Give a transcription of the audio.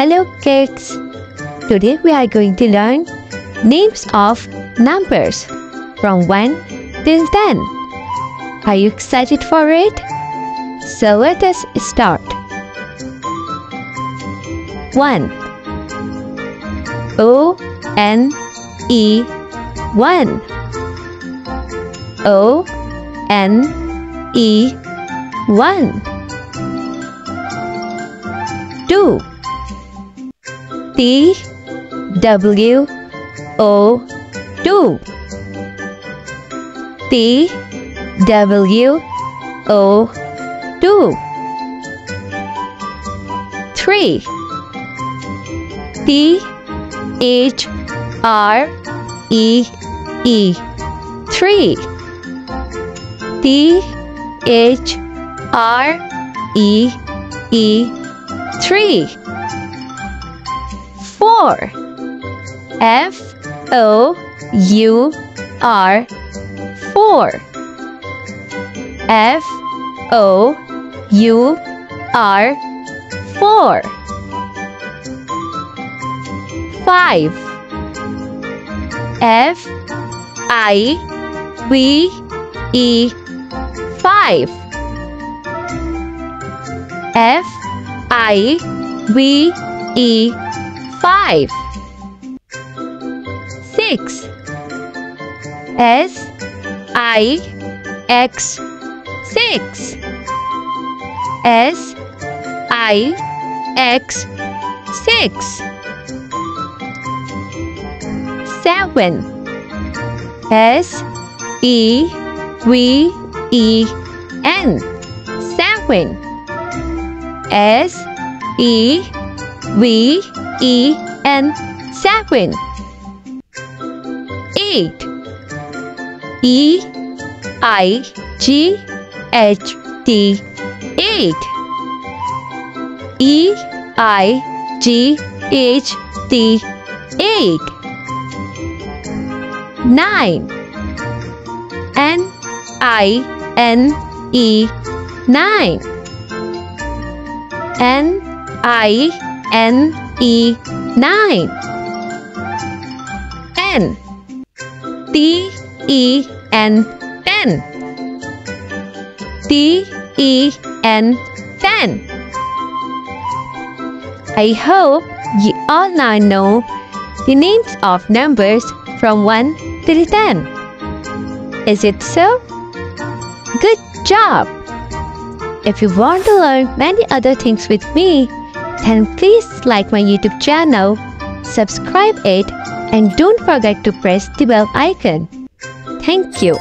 Hello kids! Today we are going to learn names of numbers from 1 till 10. Are you excited for it? So let us start. 1 O N E 1 O N E 1 2 T W O 2 T W O 2 3 T H R E E. 3 T H R E E. 3 four. F O U R four. F O U R four. Five. F I V E five. F I V E five six S I X six S I X six seven S E V E N seven S E V E N seven. Eight. E I G H T eight. E I G H T eight. Nine. N I N E nine. N I N E nine N T E N ten T E N ten I hope you all now know the names of numbers from 1 till 10. Is it so? Good job! If you want to learn many other things with me, then please like my YouTube channel, subscribe it and don't forget to press the bell icon. Thank you.